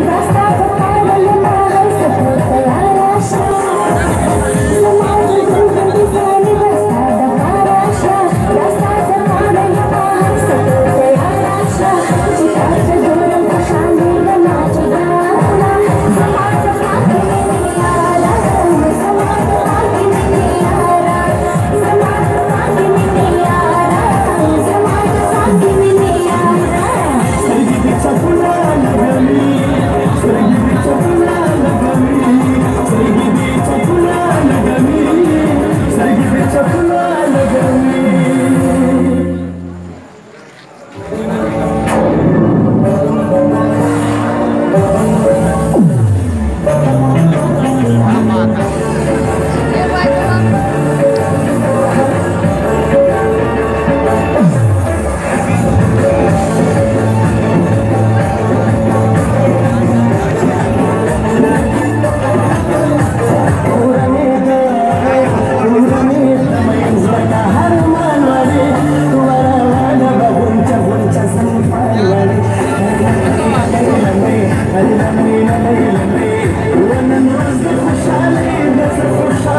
i Rasta, Rasta, Rasta, Rasta, Rasta, Rasta, Rasta, Rasta,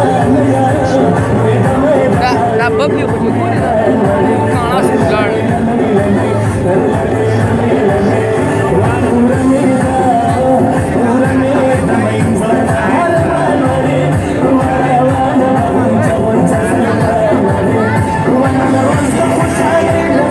那那不比喝酒过瘾呢？我看到老师这边了。